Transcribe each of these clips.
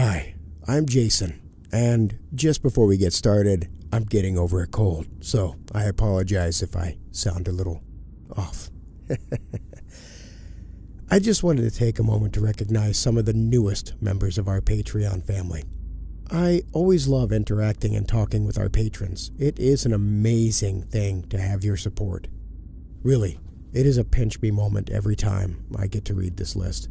Hi, I'm Jason, and just before we get started, I'm getting over a cold, so I apologize if I sound a little off. I just wanted to take a moment to recognize some of the newest members of our Patreon family. I always love interacting and talking with our patrons. It is an amazing thing to have your support. Really, it is a pinch me moment every time I get to read this list.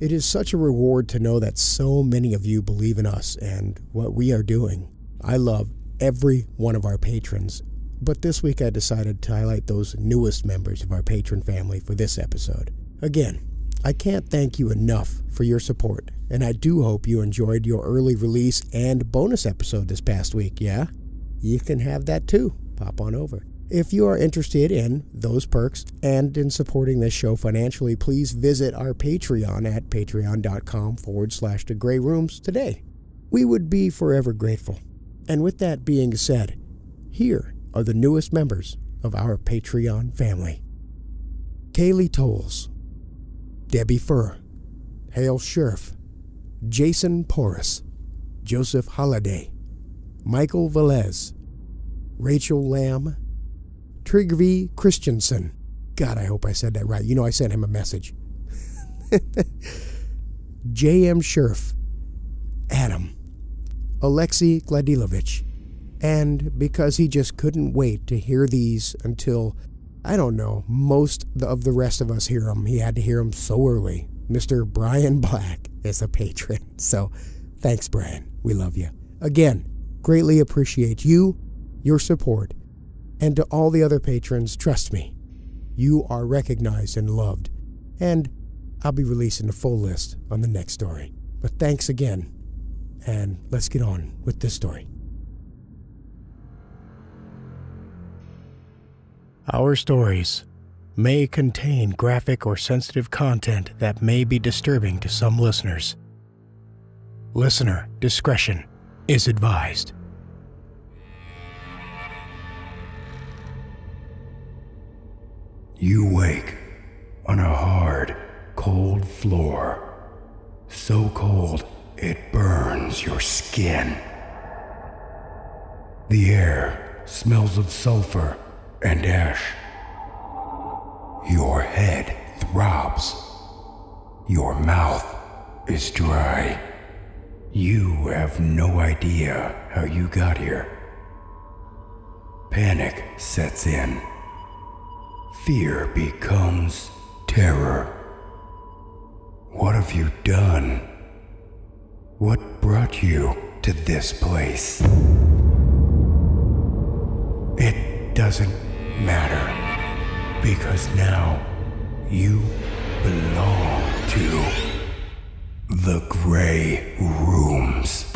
It is such a reward to know that so many of you believe in us and what we are doing. I love every one of our patrons, but this week I decided to highlight those newest members of our patron family for this episode. Again, I can't thank you enough for your support, and I do hope you enjoyed your early release and bonus episode this past week, yeah? You can have that too. Pop on over. If you are interested in those perks and in supporting this show financially, please visit our Patreon at patreon.com forward slash the Grey Rooms today. We would be forever grateful. And with that being said, here are the newest members of our Patreon family Kaylee Tolles, Debbie Furr, Hale Scherf, Jason Porras, Joseph Holliday, Michael Velez, Rachel Lamb, Trigvi Christensen. God, I hope I said that right. You know, I sent him a message. J.M. Scherf, Adam, Alexei Gladilovich, and because he just couldn't wait to hear these until, I don't know, most of the rest of us hear them, he had to hear them so early. Mr. Brian Black is a patron. So thanks, Brian. We love you. Again, greatly appreciate you, your support, and to all the other patrons, trust me, you are recognized and loved. And I'll be releasing the full list on the next story. But thanks again, and let's get on with this story. Our stories may contain graphic or sensitive content that may be disturbing to some listeners. Listener discretion is advised. You wake on a hard, cold floor. So cold it burns your skin. The air smells of sulfur and ash. Your head throbs. Your mouth is dry. You have no idea how you got here. Panic sets in. Fear becomes terror. What have you done? What brought you to this place? It doesn't matter because now you belong to the Grey Rooms.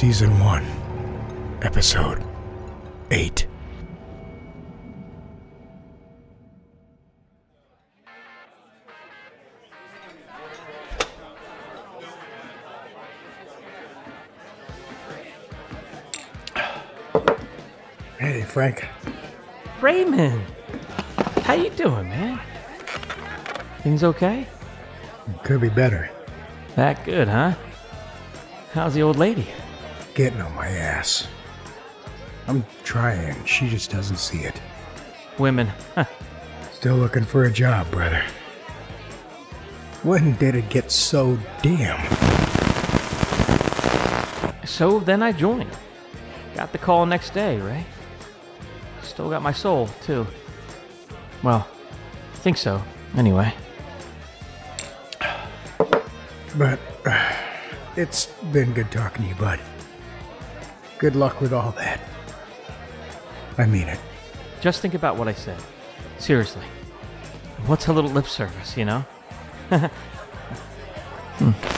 Season 1, Episode 8. Hey, Frank. Raymond, how you doing, man? Things okay? Could be better. That good, huh? How's the old lady? Getting on my ass. I'm trying. She just doesn't see it. Women. Huh. Still looking for a job, brother. When did it get so dim? So then I joined. Got the call next day, right? Still got my soul, too. Well, I think so, anyway. But uh, it's been good talking to you, bud. Good luck with all that. I mean it. Just think about what I said. Seriously. What's a little lip service, you know? once hmm.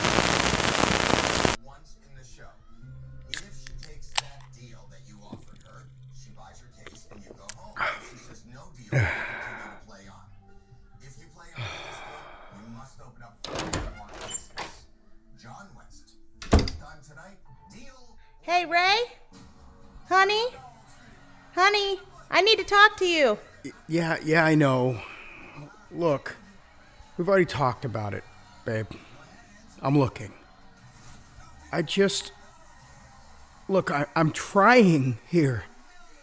Hey, Ray? Honey? Honey, I need to talk to you. Yeah, yeah, I know. Look, we've already talked about it, babe. I'm looking. I just. Look, I, I'm trying here.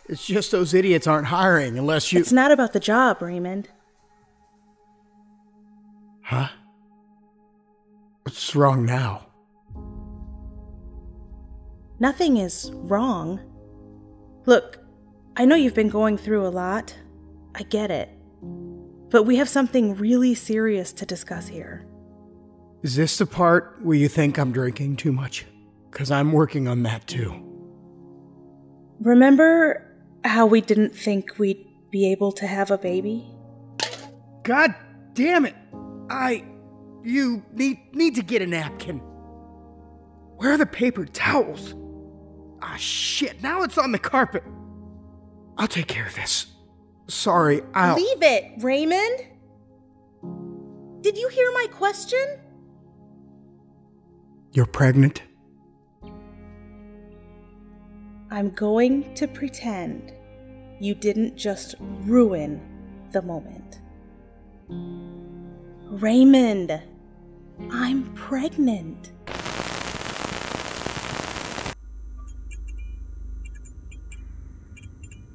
It's just those idiots aren't hiring unless you. It's not about the job, Raymond. Huh? What's wrong now? Nothing is wrong. Look, I know you've been going through a lot. I get it. But we have something really serious to discuss here. Is this the part where you think I'm drinking too much? Because I'm working on that too. Remember how we didn't think we'd be able to have a baby? God damn it! I. You need, need to get a napkin. Where are the paper towels? Ah, shit, now it's on the carpet. I'll take care of this. Sorry, I'll. Leave it, Raymond! Did you hear my question? You're pregnant? I'm going to pretend you didn't just ruin the moment. Raymond, I'm pregnant.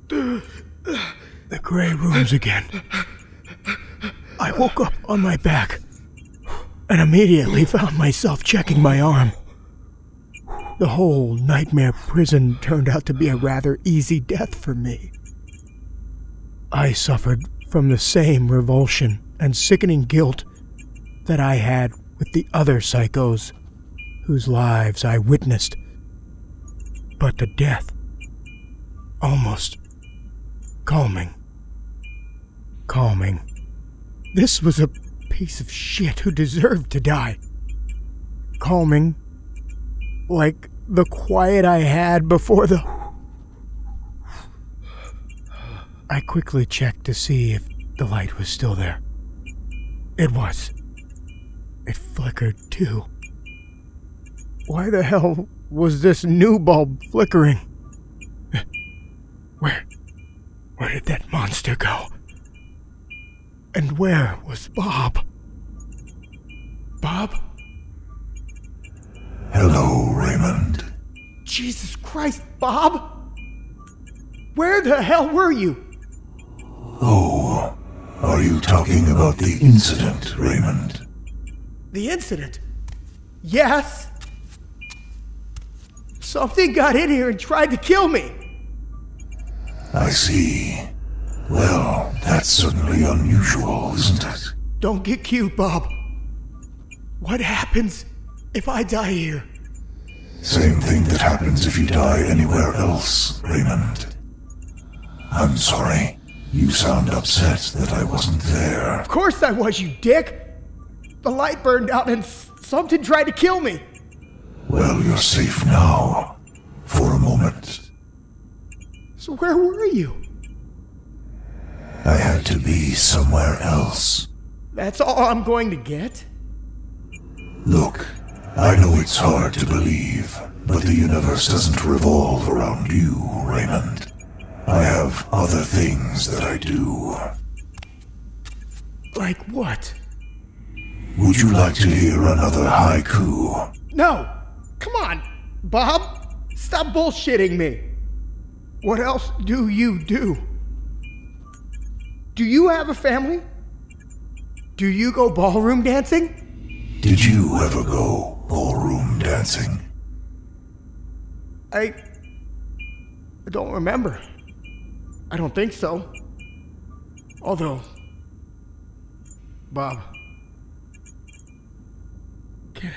The Grey Rooms again. I woke up on my back and immediately found myself checking my arm. The whole nightmare prison turned out to be a rather easy death for me. I suffered from the same revulsion and sickening guilt that I had with the other psychos whose lives I witnessed. But the death almost calming. Calming. This was a piece of shit who deserved to die. Calming. Like the quiet I had before the. I quickly checked to see if the light was still there. It was. It flickered too. Why the hell was this new bulb flickering? Where. Where did that monster go? And where was Bob? Bob? Hello, Raymond. Jesus Christ, Bob? Where the hell were you? Oh, are you talking about the incident, Raymond? The incident? Yes. Something got in here and tried to kill me. I see. Well, that's certainly unusual, isn't it? Don't get cute, Bob. What happens if I die here? Same thing that happens if you die anywhere else, Raymond. I'm sorry. You sound upset that I wasn't there. Of course I was, you dick. The light burned out and something tried to kill me. Well, you're safe now. For a moment. So where were you? I had to be somewhere else. That's all I'm going to get? Look, I know it's hard to believe, but the universe doesn't revolve around you, Raymond. I have other things that I do. Like what? Would you like to hear another haiku? No! Come on, Bob! Stop bullshitting me! What else do you do? Do you have a family? Do you go ballroom dancing? Did you ever go ballroom dancing? I. I don't remember. I don't think so. Although. Bob. Can,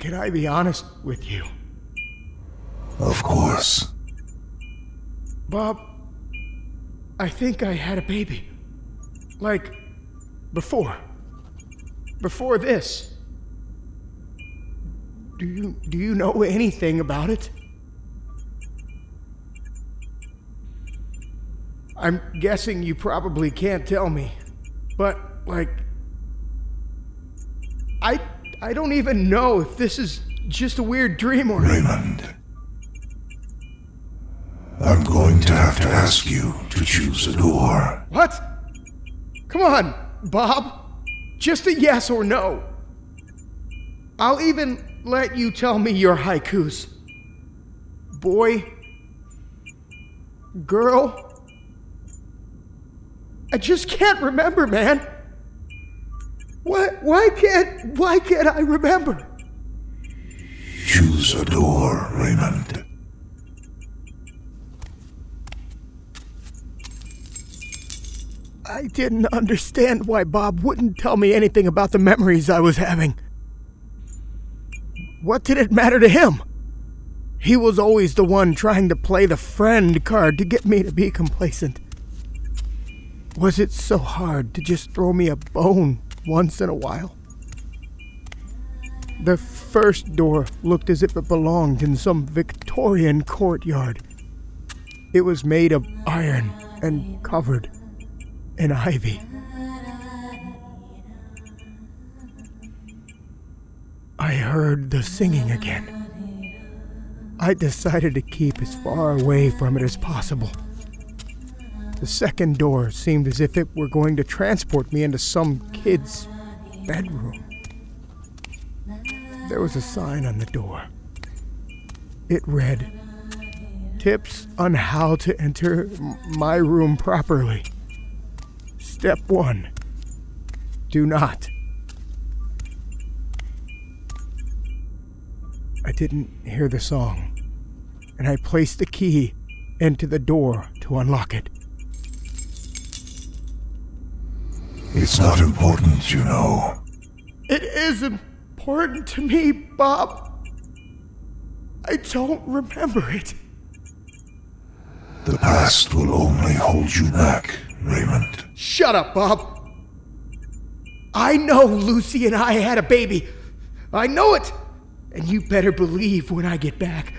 can I be honest with you? Of course. Bob, I think I had a baby. Like, before. Before this. Do you do you know anything about it? I'm guessing you probably can't tell me. But like I I don't even know if this is just a weird dream or Raymond. I'm going to have to ask you to choose a door. What? Come on, Bob. Just a yes or no. I'll even let you tell me your haikus. Boy, girl. I just can't remember, man. Why why can't why can't I remember? Choose a door, Raymond. I didn't understand why Bob wouldn't tell me anything about the memories I was having. What did it matter to him? He was always the one trying to play the friend card to get me to be complacent. Was it so hard to just throw me a bone once in a while? The first door looked as if it belonged in some Victorian courtyard. It was made of iron and covered in ivy. I heard the singing again. I decided to keep as far away from it as possible. The second door seemed as if it were going to transport me into some kid's bedroom. There was a sign on the door. It read, Tips on how to enter my room properly. Step 1 Do not. I didn't hear the song, and I placed the key into the door to unlock it. It's not important, you know. It is important to me, Bob. I don't remember it. The past will only hold you back, Raymond. Shut up, Bob. I know Lucy and I had a baby. I know it. And you better believe when I get back,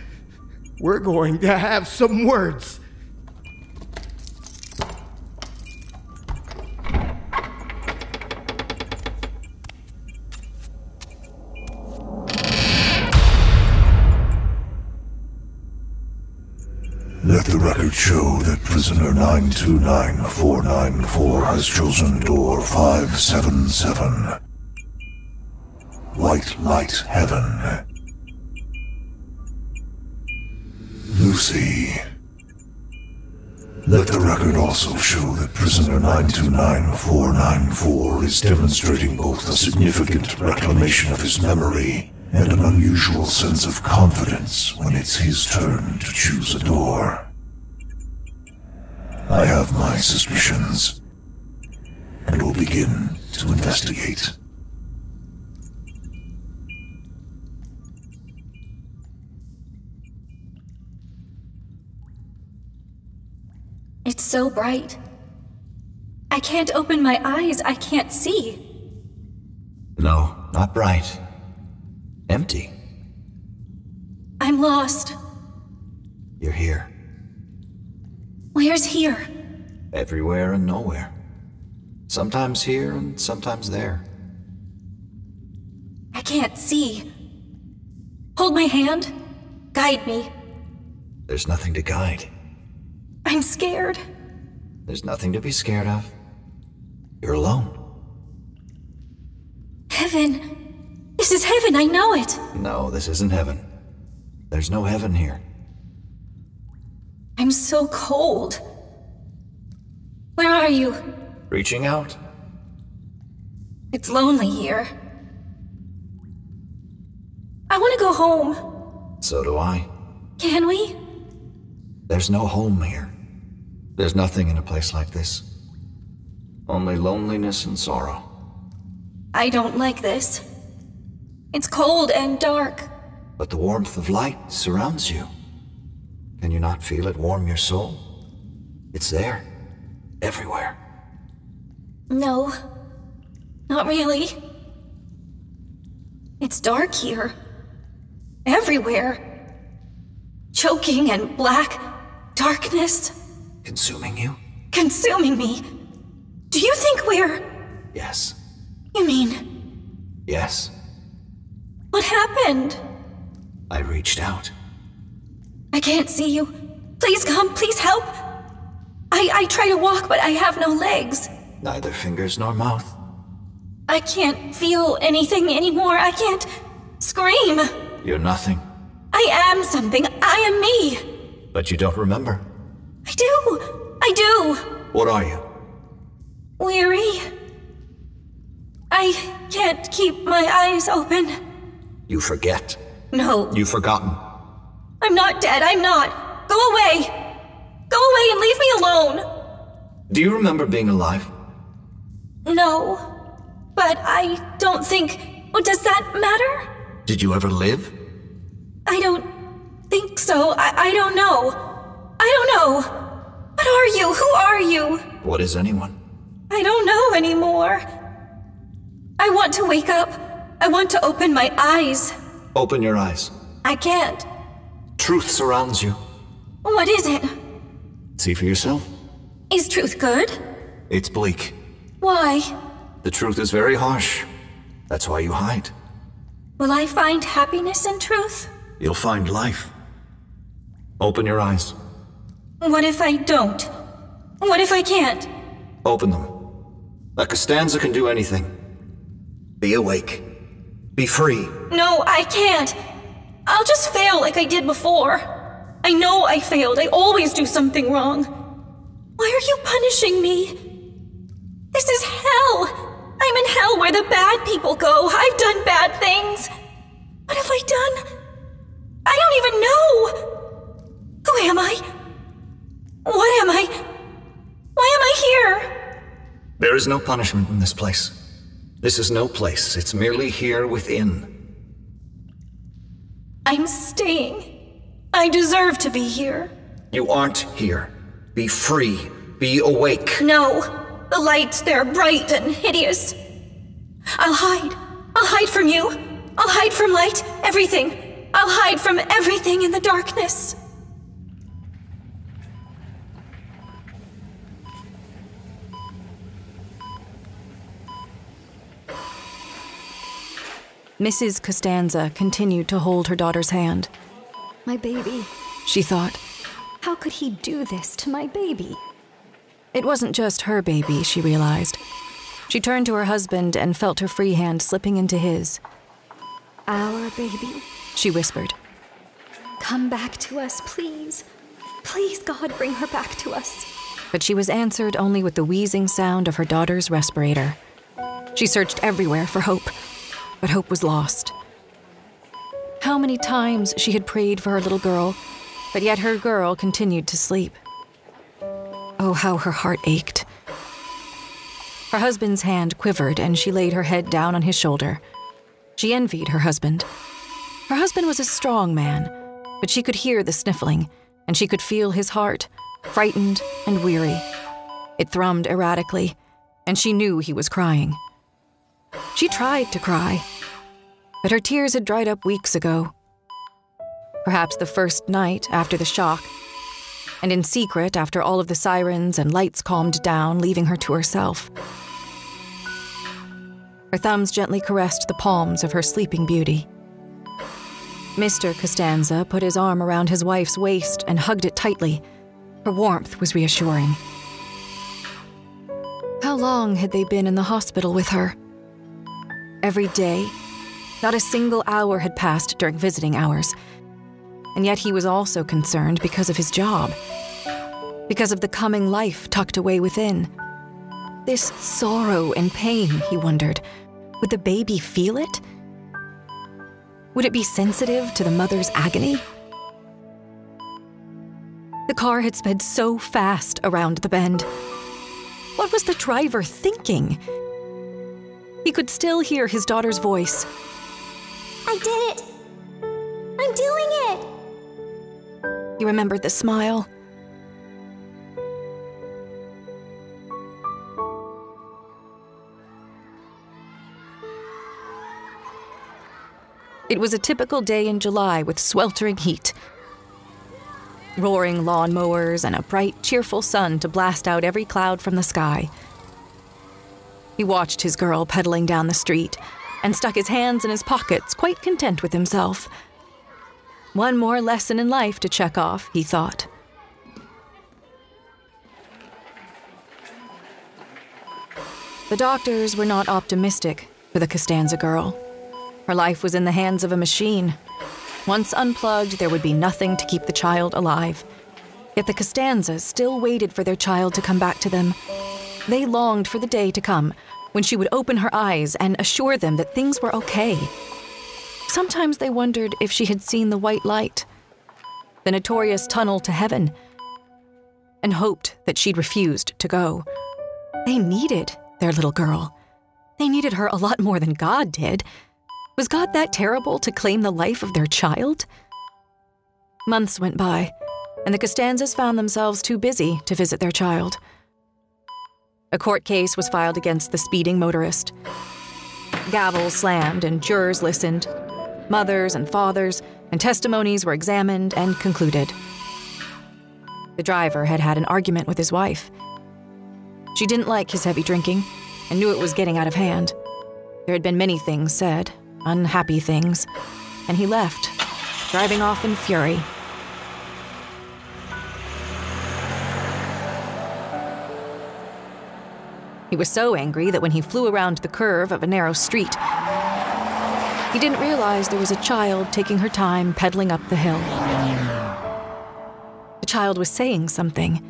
we're going to have some words. Let the record show that prisoner 929494 has chosen door 577. White Light Heaven. Lucy. Let the record also show that prisoner 929494 is demonstrating both a significant reclamation of his memory and an unusual sense of confidence when it's his turn to choose a door. I have my suspicions, and will begin to investigate. It's so bright. I can't open my eyes. I can't see. No, not bright. Empty. I'm lost. You're here. Where's here? Everywhere and nowhere. Sometimes here and sometimes there. I can't see. Hold my hand. Guide me. There's nothing to guide. I'm scared. There's nothing to be scared of. You're alone. Heaven. This is heaven, I know it. No, this isn't heaven. There's no heaven here. I'm so cold. Where are you? Reaching out? It's lonely here. I want to go home. So do I. Can we? There's no home here. There's nothing in a place like this. Only loneliness and sorrow. I don't like this. It's cold and dark. But the warmth of light surrounds you. Can you not feel it warm your soul? It's there. Everywhere. No. Not really. It's dark here. Everywhere. Choking and black. Darkness. Consuming you? Consuming me. Do you think we're. Yes. You mean. Yes. What happened? I reached out. I can't see you. Please come, please help. I, I try to walk, but I have no legs. Neither fingers nor mouth. I can't feel anything anymore. I can't scream. You're nothing. I am something. I am me. But you don't remember. I do. I do. What are you? Weary. I can't keep my eyes open. You forget. No, You've forgotten. I'm not dead. I'm not. Go away. Go away and leave me alone. Do you remember being alive? No. But I don't think. Does that matter? Did you ever live? I don't think so. I, I don't know. I don't know. What are you? Who are you? What is anyone? I don't know anymore. I want to wake up. I want to open my eyes. Open your eyes. I can't. Truth surrounds you. What is it? See for yourself. Is truth good? It's bleak. Why? The truth is very harsh. That's why you hide. Will I find happiness in truth? You'll find life. Open your eyes. What if I don't? What if I can't? Open them. A Costanza can do anything. Be awake. Be free. No, I can't. I'll just fail like I did before. I know I failed. I always do something wrong. Why are you punishing me? This is hell. I'm in hell where the bad people go. I've done bad things. What have I done? I don't even know. Who am I? What am I? Why am I here? There is no punishment in this place. This is no place. It's merely here within. I'm staying. I deserve to be here. You aren't here. Be free. Be awake. No, the lights, they're bright and hideous. I'll hide. I'll hide from you. I'll hide from light, everything. I'll hide from everything in the darkness. Mrs. Costanza continued to hold her daughter's hand. My baby. She thought, How could he do this to my baby? it wasn't just her baby, she realized. She turned to her husband and felt her free hand slipping into his. Our baby. She whispered, Come back to us, please. Please, God, bring her back to us. but she was answered only with the wheezing sound of her daughter's respirator. She searched everywhere for hope, but hope was lost. How many times she had prayed for her little girl, but yet her girl continued to sleep. Oh, how her heart ached. Her husband's hand quivered and she laid her head down on his shoulder. She envied her husband. Her husband was a strong man, but she could hear the sniffling, and she could feel his heart, frightened and weary. It thrummed erratically, and she knew he was crying. She tried to cry, but her tears had dried up weeks ago. Perhaps the first night after the shock, and in secret after all of the sirens and lights calmed down, leaving her to herself. Her thumbs gently caressed the palms of her sleeping beauty. Mr. Costanza put his arm around his wife's waist and hugged it tightly. Her warmth was reassuring. How long had they been in the hospital with her? Every day, not a single hour had passed during visiting hours. And yet he was also concerned because of his job, because of the coming life tucked away within. This sorrow and pain, he wondered. Would the baby feel it? Would it be sensitive to the mother's agony? The car had sped so fast around the bend. What was the driver thinking? He could still hear his daughter's voice. I did it! I'm doing it! He remembered the smile. It was a typical day in July with sweltering heat. Roaring lawn mowers and a bright, cheerful sun to blast out every cloud from the sky. He watched his girl pedaling down the street, and stuck his hands in his pockets, quite content with himself. One more lesson in life to check off, he thought. The doctors were not optimistic for the Costanza girl. Her life was in the hands of a machine. Once unplugged, there would be nothing to keep the child alive. Yet the Costanzas still waited for their child to come back to them. They longed for the day to come when she would open her eyes and assure them that things were okay. Sometimes they wondered if she had seen the white light, the notorious tunnel to heaven, and hoped that she'd refused to go. They needed their little girl. They needed her a lot more than God did. Was God that terrible to claim the life of their child? Months went by, and the Costanzas found themselves too busy to visit their child. A court case was filed against the speeding motorist. Gavels slammed and jurors listened. Mothers and fathers and testimonies were examined and concluded. The driver had had an argument with his wife. She didn't like his heavy drinking and knew it was getting out of hand. There had been many things said, unhappy things, and he left, driving off in fury. He was so angry that when he flew around the curve of a narrow street, he didn't realize there was a child taking her time pedaling up the hill. The child was saying something.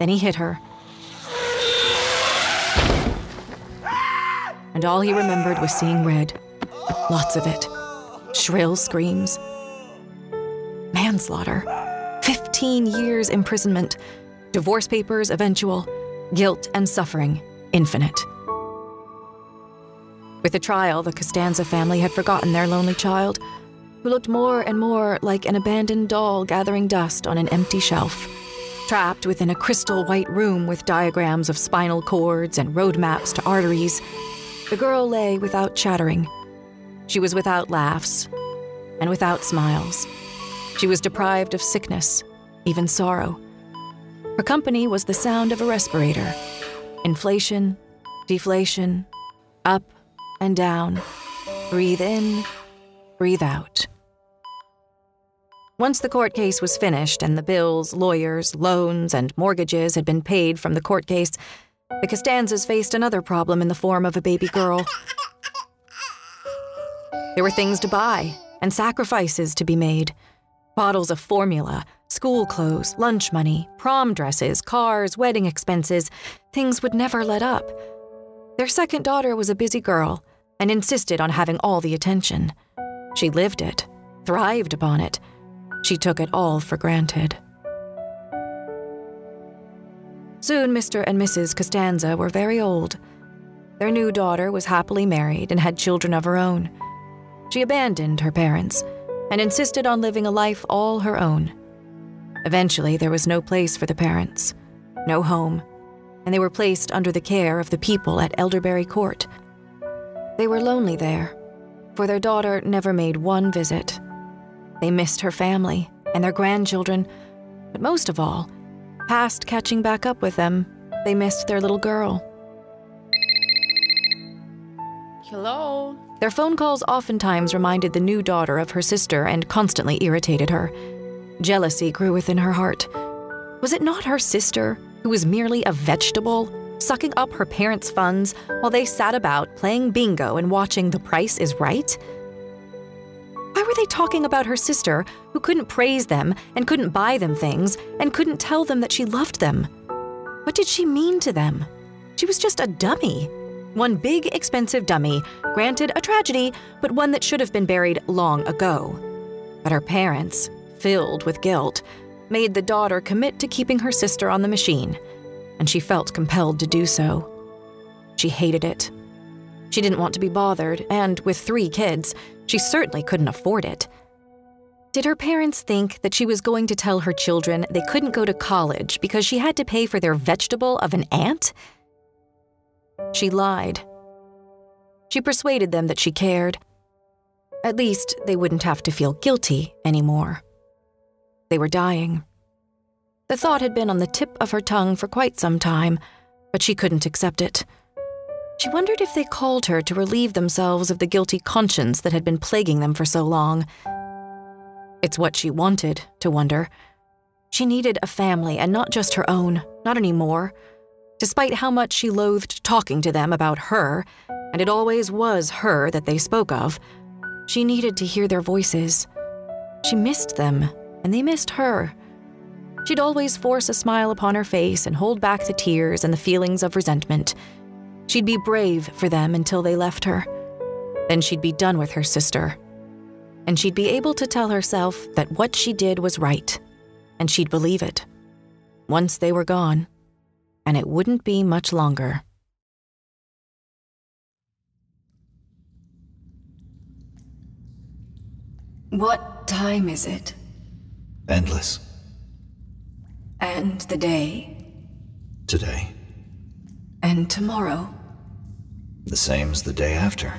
Then he hit her. And all he remembered was seeing red. Lots of it. Shrill screams. Manslaughter. 15 years imprisonment. Divorce papers eventual. Guilt and suffering infinite. With the trial, the Costanza family had forgotten their lonely child, who looked more and more like an abandoned doll gathering dust on an empty shelf. Trapped within a crystal white room with diagrams of spinal cords and road maps to arteries, the girl lay without chattering. She was without laughs and without smiles. She was deprived of sickness, even sorrow. Her company was the sound of a respirator. Inflation, deflation, up and down. Breathe in, breathe out. Once the court case was finished and the bills, lawyers, loans, and mortgages had been paid from the court case, the Costanzas faced another problem in the form of a baby girl. There were things to buy and sacrifices to be made bottles of formula, school clothes, lunch money, prom dresses, cars, wedding expenses. Things would never let up. Their second daughter was a busy girl and insisted on having all the attention. She lived it, thrived upon it. She took it all for granted. Soon, Mr. and Mrs. Costanza were very old. Their new daughter was happily married and had children of her own. She abandoned her parents and insisted on living a life all her own. Eventually, there was no place for the parents, no home, and they were placed under the care of the people at Elderberry Court. They were lonely there, for their daughter never made one visit. They missed her family and their grandchildren, but most of all, past catching back up with them, they missed their little girl. Hello? Their phone calls oftentimes reminded the new daughter of her sister and constantly irritated her. Jealousy grew within her heart. Was it not her sister who was merely a vegetable, sucking up her parents' funds while they sat about playing bingo and watching The Price is Right? Why were they talking about her sister who couldn't praise them and couldn't buy them things and couldn't tell them that she loved them? What did she mean to them? She was just a dummy. One big, expensive dummy, granted a tragedy, but one that should have been buried long ago. But her parents, filled with guilt, made the daughter commit to keeping her sister on the machine, and she felt compelled to do so. She hated it. She didn't want to be bothered, and with three kids, she certainly couldn't afford it. Did her parents think that she was going to tell her children they couldn't go to college because she had to pay for their vegetable of an aunt? She lied. She persuaded them that she cared. At least they wouldn't have to feel guilty anymore. They were dying. The thought had been on the tip of her tongue for quite some time, but she couldn't accept it. She wondered if they called her to relieve themselves of the guilty conscience that had been plaguing them for so long. It's what she wanted to wonder. She needed a family, and not just her own, not anymore. Despite how much she loathed talking to them about her, and it always was her that they spoke of, she needed to hear their voices. She missed them, and they missed her. She'd always force a smile upon her face and hold back the tears and the feelings of resentment. She'd be brave for them until they left her. Then she'd be done with her sister. And she'd be able to tell herself that what she did was right, and she'd believe it. Once they were gone, and it wouldn't be much longer. What time is it? Endless. And the day? Today. And tomorrow? The same as the day after.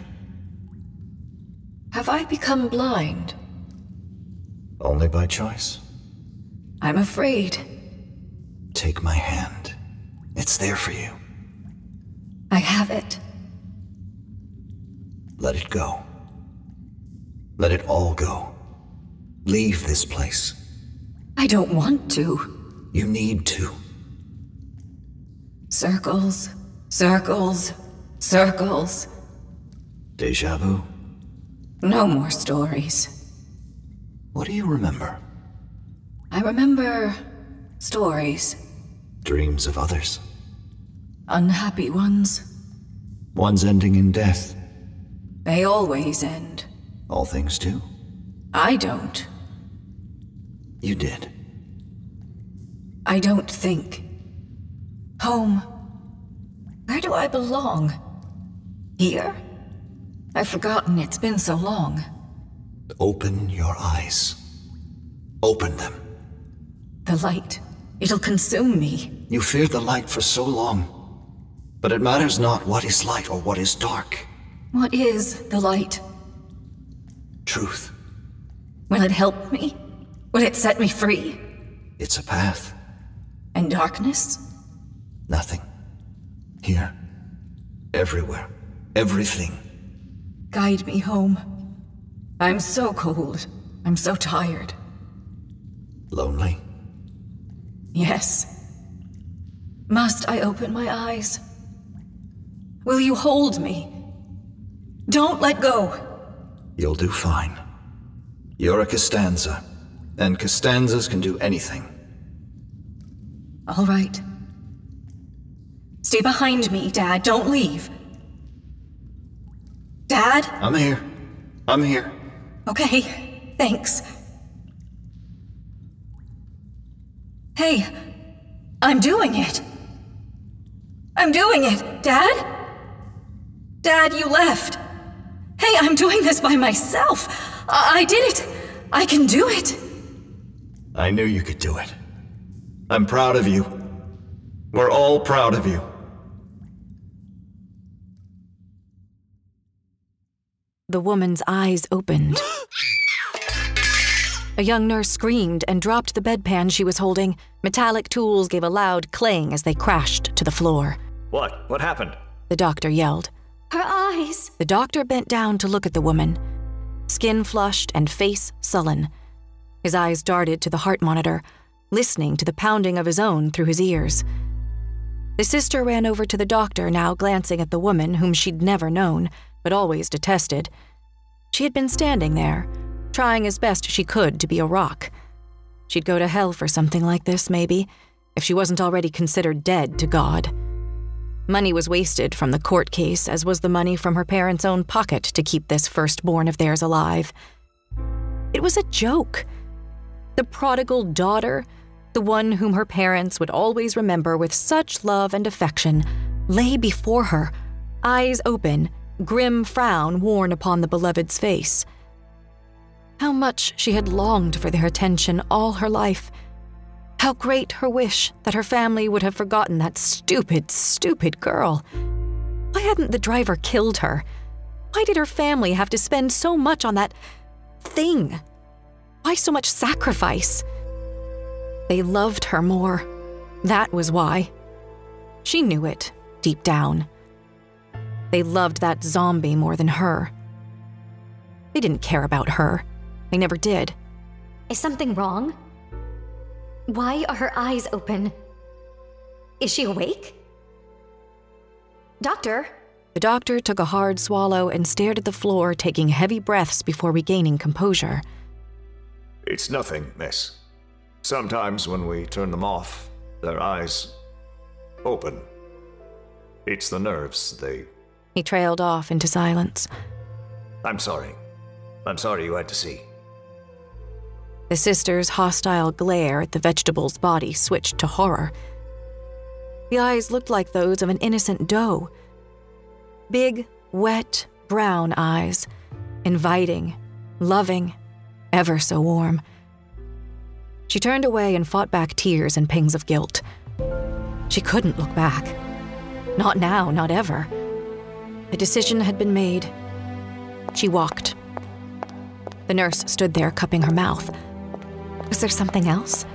Have I become blind? Only by choice. I'm afraid. Take my hand. It's there for you. I have it. Let it go. Let it all go. Leave this place. I don't want to. You need to. Circles, circles, circles. Deja vu? No more stories. What do you remember? I remember stories. Dreams of others. Unhappy ones. One's ending in death. They always end. All things do. I don't. You did. I don't think. Home. Where do I belong? Here? I've forgotten it's been so long. Open your eyes. Open them. The light. It'll consume me. You feared the light for so long. But it matters not what is light or what is dark. What is the light? Truth. Will it help me? Will it set me free? It's a path. And darkness? Nothing. Here. Everywhere. Everything. Guide me home. I'm so cold. I'm so tired. Lonely? Yes. Must I open my eyes? Will you hold me? Don't let go. You'll do fine. You're a Costanza, and Costanzas can do anything. All right. Stay behind me, Dad. Don't leave. Dad? I'm here. I'm here. Okay, thanks. Hey, I'm doing it. I'm doing it, Dad? Dad, you left. Hey, I'm doing this by myself. I, I did it. I can do it. I knew you could do it. I'm proud of you. We're all proud of you. The woman's eyes opened. A young nurse screamed and dropped the bedpan she was holding. Metallic tools gave a loud clang as they crashed to the floor. What? What happened? The doctor yelled. Her eyes! The doctor bent down to look at the woman, skin flushed and face sullen. His eyes darted to the heart monitor, listening to the pounding of his own through his ears. The sister ran over to the doctor, now glancing at the woman whom she'd never known, but always detested. She had been standing there, trying as best she could to be a rock. She'd go to hell for something like this, maybe, if she wasn't already considered dead to God. Money was wasted from the court case, as was the money from her parents' own pocket to keep this firstborn of theirs alive. It was a joke. The prodigal daughter, the one whom her parents would always remember with such love and affection, lay before her, eyes open, grim frown worn upon the beloved's face. How much she had longed for their attention all her life. How great her wish that her family would have forgotten that stupid, stupid girl. Why hadn't the driver killed her? Why did her family have to spend so much on that thing? Why so much sacrifice? They loved her more. That was why. She knew it, deep down. They loved that zombie more than her. They didn't care about her. They never did. Is something wrong? Why are her eyes open? Is she awake? Doctor? The doctor took a hard swallow and stared at the floor, taking heavy breaths before regaining composure. It's nothing, miss. Sometimes when we turn them off, their eyes open. It's the nerves, they. He trailed off into silence. I'm sorry. I'm sorry you had to see. The sister's hostile glare at the vegetable's body switched to horror. The eyes looked like those of an innocent doe. Big, wet, brown eyes, inviting, loving, ever so warm. She turned away and fought back tears and pangs of guilt. She couldn't look back. Not now, not ever. The decision had been made. She walked. The nurse stood there, cupping her mouth. Was there something else?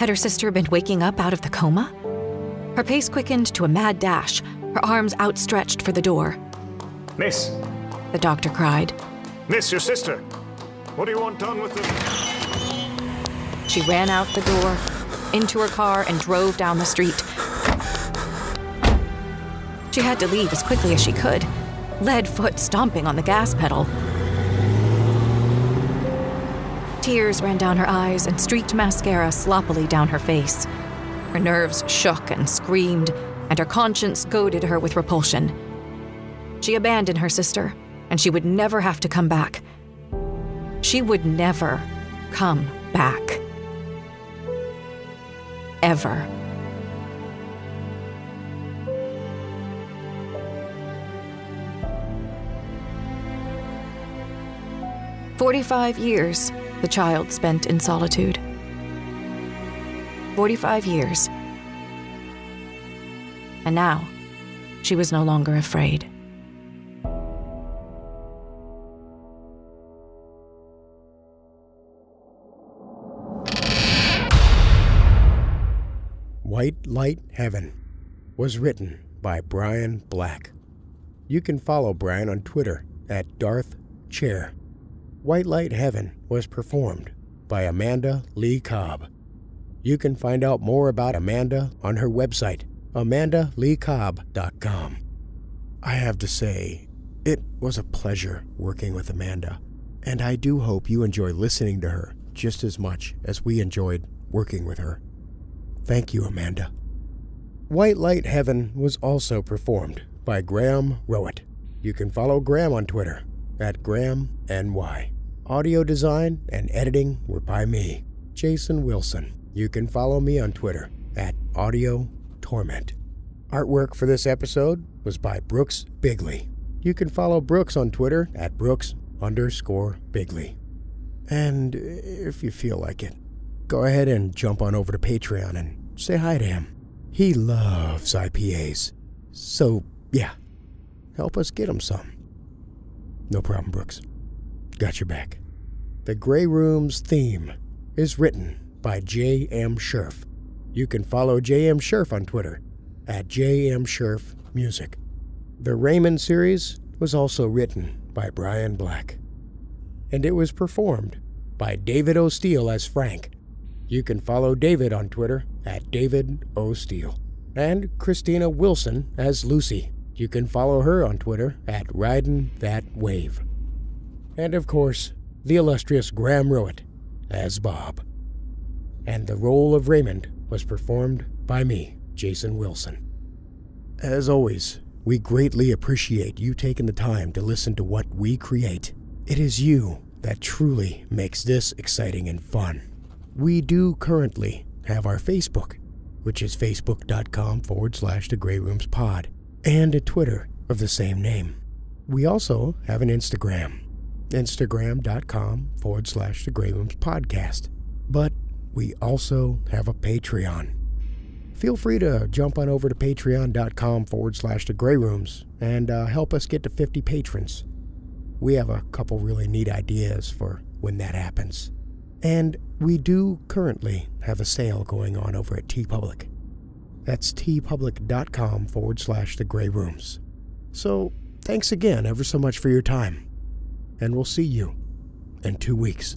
Had her sister been waking up out of the coma? Her pace quickened to a mad dash, her arms outstretched for the door. Miss! The doctor cried. Miss, your sister! What do you want done with them? She ran out the door, into her car, and drove down the street. She had to leave as quickly as she could, lead foot stomping on the gas pedal. Tears ran down her eyes and streaked mascara sloppily down her face. Her nerves shook and screamed, and her conscience goaded her with repulsion. She abandoned her sister, and she would never have to come back. She would never come back. Ever. Forty-five years the child spent in solitude. Forty-five years. And now, she was no longer afraid. White Light Heaven was written by Brian Black. You can follow Brian on Twitter at Darth Chair. White Light Heaven was performed by Amanda Leigh Cobb. You can find out more about Amanda on her website, amandaleecobb.com. I have to say, it was a pleasure working with Amanda, and I do hope you enjoy listening to her just as much as we enjoyed working with her. Thank you, Amanda. White Light Heaven was also performed by Graham Rowat. You can follow Graham on Twitter at GrahamNY. Audio design and editing were by me, Jason Wilson. You can follow me on Twitter at Audio Torment. Artwork for this episode was by Brooks Bigley. You can follow Brooks on Twitter at Brooks underscore Bigley. And if you feel like it, go ahead and jump on over to Patreon and say hi to him. He loves IPAs. So, yeah, help us get him some. No problem, Brooks. Got your back. The Grey Room's theme is written by J.M. Scherf. You can follow J.M. Scherf on Twitter at J.M. Scherf Music. The Raymond series was also written by Brian Black. And it was performed by David O. Steele as Frank. You can follow David on Twitter at David O. Steele. And Christina Wilson as Lucy. You can follow her on Twitter at Ridin' That Wave. And of course, the illustrious Graham Rowat as Bob. And the role of Raymond was performed by me, Jason Wilson. As always, we greatly appreciate you taking the time to listen to what we create. It is you that truly makes this exciting and fun. We do currently have our Facebook, which is facebook.com forward slash the Grey Rooms Pod, and a Twitter of the same name. We also have an Instagram, instagram.com forward slash the Grey Rooms Podcast. But we also have a Patreon. Feel free to jump on over to patreon.com forward slash the Grey Rooms and uh, help us get to 50 patrons. We have a couple really neat ideas for when that happens. And we do currently have a sale going on over at TeePublic. That's teepublic.com forward slash the gray rooms. So thanks again ever so much for your time. And we'll see you in two weeks.